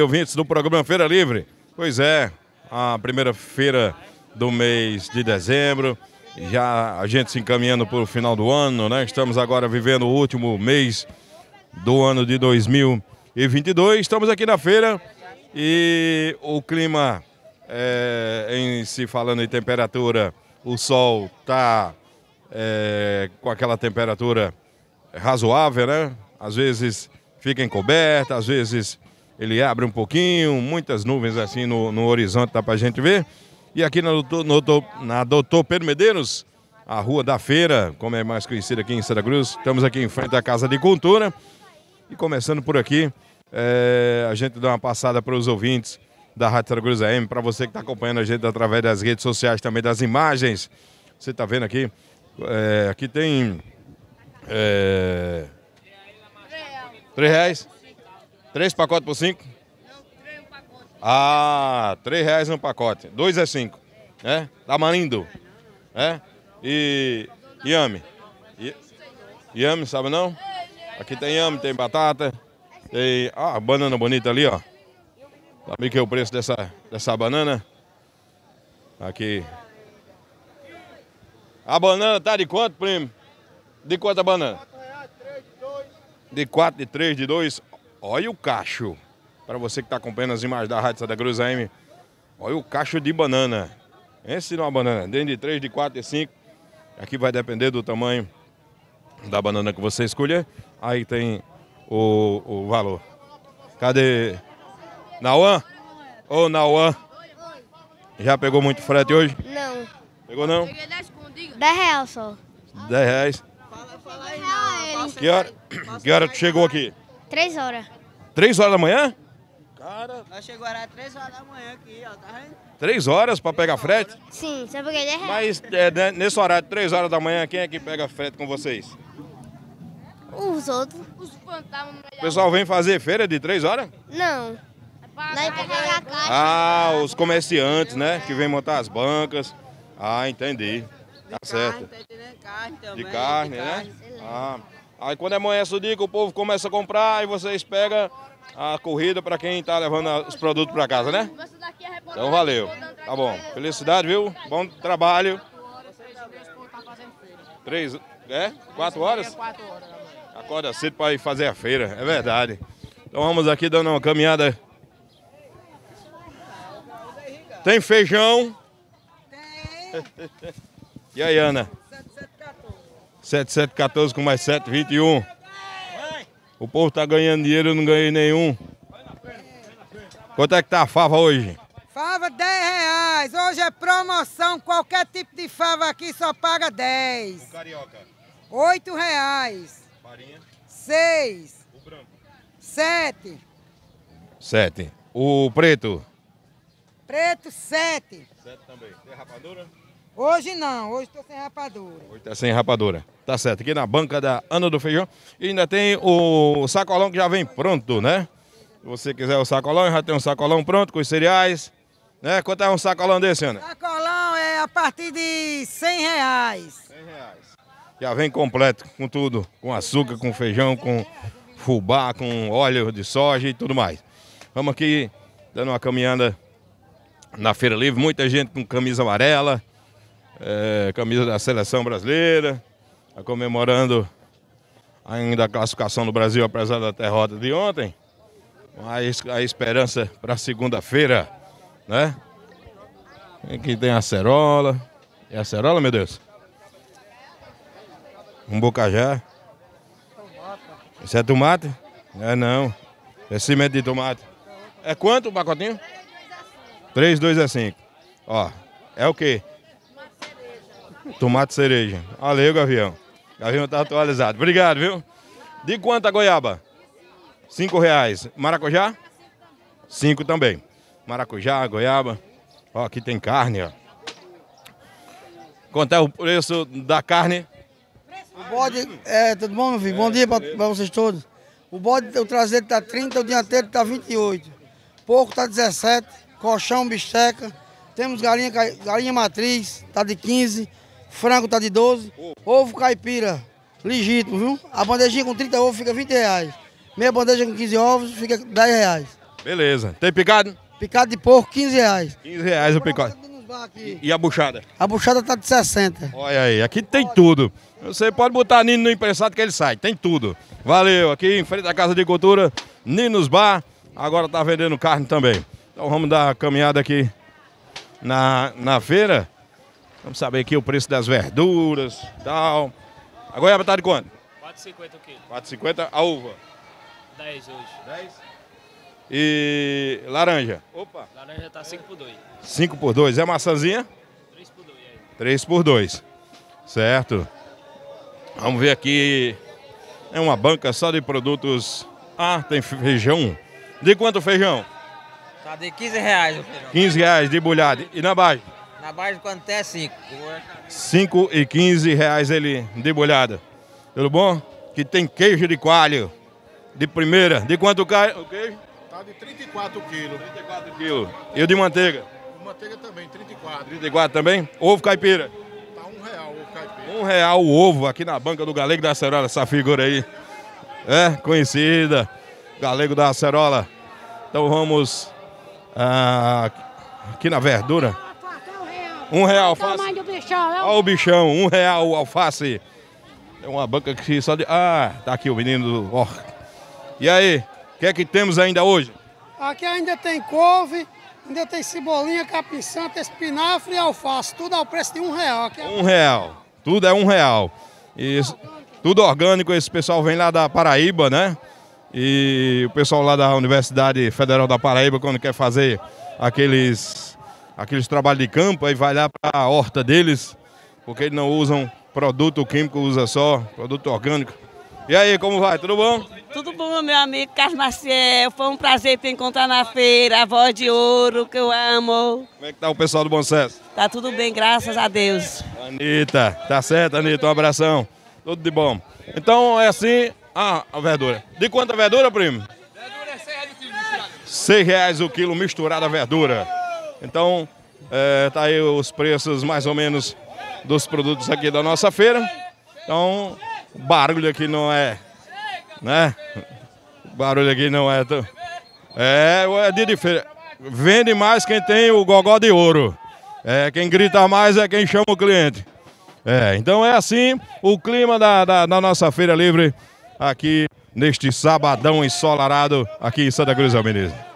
ouvintes do programa Feira Livre. Pois é, a primeira feira do mês de dezembro. Já a gente se encaminhando para o final do ano, né? Estamos agora vivendo o último mês do ano de 2022. Estamos aqui na feira e o clima, é, em se falando em temperatura, o sol está é, com aquela temperatura razoável, né? Às vezes fica encoberta, às vezes ele abre um pouquinho, muitas nuvens assim no, no horizonte dá para a gente ver. E aqui na Doutor, no, na Doutor Pedro Medeiros, a Rua da Feira, como é mais conhecida aqui em Santa Cruz, estamos aqui em frente à Casa de Cultura. E começando por aqui, é, a gente dá uma passada para os ouvintes da Rádio Santa Cruz AM, para você que está acompanhando a gente através das redes sociais, também das imagens. Você está vendo aqui, é, aqui tem... É, três reais? Três pacotes por cinco? Não, três um pacote. Ah, três reais um pacote. Dois é cinco. É? Tamarindo. É? E yame. Yame, sabe não? Aqui tem yame, tem batata. Tem. Ah, banana bonita ali, ó. Sabe que é o preço dessa, dessa banana? Aqui. A banana tá de quanto, primo? De quanto a banana? De quatro, de três, de dois. Olha o cacho. Para você que está acompanhando as imagens da Rádio Santa Cruz AM. Olha o cacho de banana. Esse não é uma banana. Dentro de 3, de 4, de 5. Aqui vai depender do tamanho da banana que você escolher. Aí tem o, o valor. Cadê? Nauan? Ô, Nauan. Já pegou muito frete hoje? Não. Pegou não? Peguei 10 escondido. 10 reais só. 10 reais. Fala, fala aí. Que hora, que hora tu chegou aqui? Três horas. Três horas da manhã? Cara. Nós chegou era três horas da manhã aqui, ó, tá vendo? Três horas pra pegar frete? Sim, só peguei 10 reais. Mas é, né, nesse horário, três horas da manhã, quem é que pega frete com vocês? Os outros. Os fantasmas. O pessoal vem fazer feira de três horas? Não. Daí pra pagar a caixa. Ah, os comerciantes, né? Que vêm montar as bancas. Ah, entendi. Tá certo. Carne também. De carne, né? Ah. Aí quando amanhece o dia que o povo começa a comprar, e vocês pegam a corrida para quem está levando os produtos para casa, né? Então valeu. Tá bom. Felicidade, viu? Bom trabalho. Três, é? Quatro horas? Acorda cedo para ir fazer a feira, é verdade. Então vamos aqui dando uma caminhada. Tem feijão? Tem. e aí, Ana? 7714 com mais 721. O povo tá ganhando dinheiro, eu não ganhei nenhum. Quanto é que tá a fava hoje? Fava 10 reais. Hoje é promoção. Qualquer tipo de fava aqui só paga 10. O carioca? 8 reais. Farinha? 6. O branco? 7. 7. O preto? Preto, 7. 7 também. Tem rapadura? Hoje não, hoje estou sem rapadura. Hoje tá sem rapadura. Tá certo, aqui na banca da Ana do Feijão. E ainda tem o sacolão que já vem pronto, né? Se você quiser o sacolão, já tem um sacolão pronto com os cereais. Né? Quanto é um sacolão desse, Ana? Sacolão é a partir de 100 reais. 100 reais. Já vem completo, com tudo. Com açúcar, com feijão, com fubá, com óleo de soja e tudo mais. Vamos aqui dando uma caminhada na Feira Livre. Muita gente com camisa amarela é, camisa da seleção brasileira, tá comemorando ainda a classificação do Brasil, apesar da derrota de ontem. Mas a esperança para segunda-feira, né? Aqui tem a cerola. É a cerola, meu Deus? Um bocajá. Isso é tomate? É não. É cimento de tomate. É quanto o pacotinho? 3, 2 a 5. Ó, é o quê? Tomate cereja. Valeu, Gavião. Gavião tá atualizado. Obrigado, viu? De quanto a goiaba? Cinco reais. Maracujá? Cinco também. Maracujá, goiaba. Ó, aqui tem carne, ó. Quanto é o preço da carne? O bode, é, tudo bom, meu filho? Bom dia para vocês todos. O bode, o traseiro tá 30, o dianteiro tá 28. Porco tá 17, colchão, bisteca. Temos galinha, galinha matriz, tá de 15 frango tá de 12, ovo caipira, legítimo, viu? A bandejinha com 30 ovos fica 20 reais. Meia bandeja com 15 ovos fica 10 reais. Beleza. Tem picado? Picado de porco, 15 reais. 15 reais o picado. Aqui. E a buchada? A buchada tá de 60. Olha aí, aqui tem tudo. Você pode botar Nino no emprestado que ele sai, tem tudo. Valeu, aqui em frente à Casa de Cultura, Ninos Bar, agora tá vendendo carne também. Então vamos dar uma caminhada aqui na, na feira. Vamos saber aqui o preço das verduras tal. A goiaba tá de quanto? 4,50 o quilo. 4,50 a uva. 10 hoje. 10. E laranja? Opa. Laranja tá 5 por 2. 5 por 2. É maçãzinha? 3 por 2 aí. 3 por 2. Certo. Vamos ver aqui. É uma banca só de produtos. Ah, tem feijão. De quanto feijão? Tá de 15 reais o feijão. 15 reais de bulhado. E na base? Na base quanto é 5. 5 e 15 reais ele de bulhada. Tudo bom? Que tem queijo de coalho. De primeira. De quanto cai o queijo? Tá de 34 quilos. 34 quilos. E o de manteiga? Manteiga também, 34. 34 também? Ovo caipira? Tá um real o caipira. Um real o ovo aqui na banca do Galego da Acerola, essa figura aí. É, conhecida. Galego da Acerola. Então vamos ah, aqui na verdura. Um real alface. Tamanho do bichão, é Olha o bichão, um real o alface. É uma banca que só de. Ah, tá aqui o menino do. Ó. E aí, o que é que temos ainda hoje? Aqui ainda tem couve, ainda tem cebolinha, capim santo, espinafre e alface. Tudo ao preço de um real. Aqui é Um real. Tudo é um real. Isso, tudo orgânico. Esse pessoal vem lá da Paraíba, né? E o pessoal lá da Universidade Federal da Paraíba, quando quer fazer aqueles, aqueles trabalhos de campo, aí vai lá para a horta deles, porque eles não usam produto químico, usa só produto orgânico. E aí, como vai? Tudo bom? Tudo bom, meu amigo Carlos Maciel? Foi um prazer te encontrar na feira, a voz de ouro que eu amo. Como é que tá o pessoal do Bom Sucesso? Tá tudo bem, graças a Deus. Anitta, tá certo, Anitta, um abração. Tudo de bom. Então é assim, ah, a verdura. De quanto a verdura, primo? Verdura é 6 reais o quilo, Seis reais o quilo misturada a verdura. Então, é, tá aí os preços mais ou menos dos produtos aqui da nossa feira. Então, barulho aqui não é, né? Barulho aqui não é tão... É, é dia de feira. Vende mais quem tem o gogó de ouro. É, quem grita mais é quem chama o cliente. É, então é assim o clima da, da, da nossa feira livre aqui neste sabadão ensolarado aqui em Santa Cruz Menezes.